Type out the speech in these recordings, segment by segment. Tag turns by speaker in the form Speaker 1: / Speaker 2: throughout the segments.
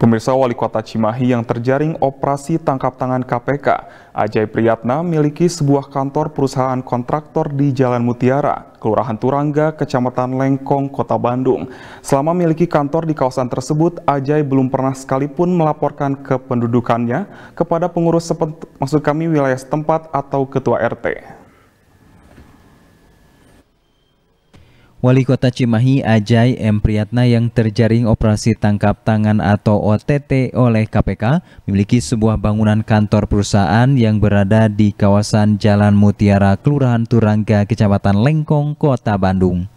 Speaker 1: Pemirsa Wali Kota Cimahi yang terjaring operasi tangkap tangan KPK, Ajay Priyatna miliki sebuah kantor perusahaan kontraktor di Jalan Mutiara, Kelurahan Turangga, Kecamatan Lengkong, Kota Bandung. Selama miliki kantor di kawasan tersebut, Ajay belum pernah sekalipun melaporkan kependudukannya kepada pengurus maksud kami wilayah setempat atau ketua RT.
Speaker 2: Wali Kota Cimahi Ajay M. Priyatna yang terjaring operasi tangkap tangan atau OTT oleh KPK memiliki sebuah bangunan kantor perusahaan yang berada di kawasan Jalan Mutiara, Kelurahan Turangga, Kecamatan Lengkong, Kota Bandung.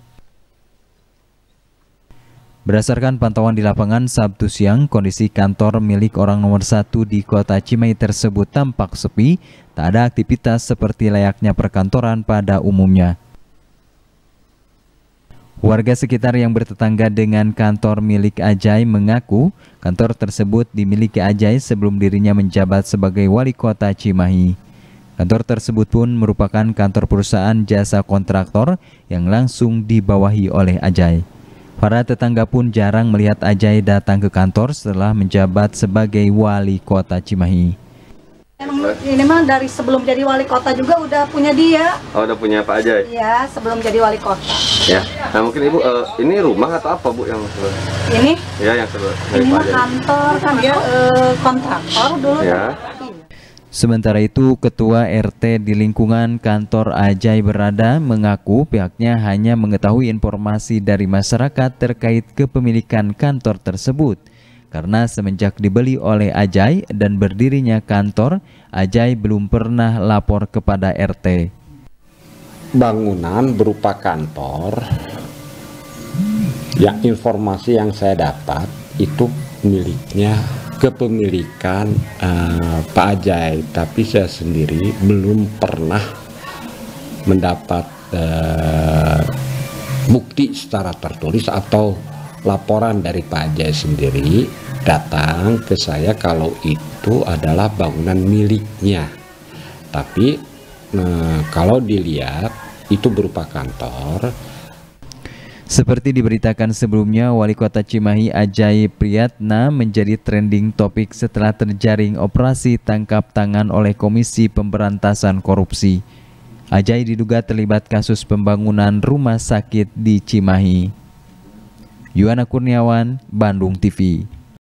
Speaker 2: Berdasarkan pantauan di lapangan Sabtu siang, kondisi kantor milik orang nomor satu di kota Cimahi tersebut tampak sepi, tak ada aktivitas seperti layaknya perkantoran pada umumnya. Warga sekitar yang bertetangga dengan kantor milik Ajay mengaku kantor tersebut dimiliki Ajay sebelum dirinya menjabat sebagai wali kota Cimahi. Kantor tersebut pun merupakan kantor perusahaan jasa kontraktor yang langsung dibawahi oleh Ajay. Para tetangga pun jarang melihat Ajay datang ke kantor setelah menjabat sebagai wali kota Cimahi.
Speaker 3: Emang ini mah dari sebelum jadi wali kota juga udah punya dia.
Speaker 4: Oh, udah punya Pak Ajay?
Speaker 3: Iya, sebelum jadi wali kota.
Speaker 4: Ya. Nah, mungkin Ibu uh, ini rumah atau apa, Bu yang
Speaker 3: Ini?
Speaker 4: Ya, yang sebelah.
Speaker 3: Ini mah kantor kan dia uh, kontraktor dulu.
Speaker 4: Ya.
Speaker 2: Sementara itu, Ketua RT di lingkungan kantor Ajay Berada mengaku pihaknya hanya mengetahui informasi dari masyarakat terkait kepemilikan kantor tersebut karena semenjak dibeli oleh Ajay dan berdirinya kantor, Ajay belum pernah lapor kepada RT.
Speaker 5: Bangunan berupa kantor, ya informasi yang saya dapat itu miliknya kepemilikan uh, Pak Ajay, tapi saya sendiri belum pernah mendapat uh, bukti secara tertulis atau laporan dari Pak Ajay sendiri datang ke saya kalau itu adalah bangunan miliknya. Tapi nah, kalau dilihat itu berupa kantor.
Speaker 2: Seperti diberitakan sebelumnya, Wali Kota Cimahi Ajay Priyatna menjadi trending topik setelah terjaring operasi tangkap tangan oleh Komisi Pemberantasan Korupsi. Ajay diduga terlibat kasus pembangunan rumah sakit di Cimahi. Yuana Kurniawan, Bandung TV.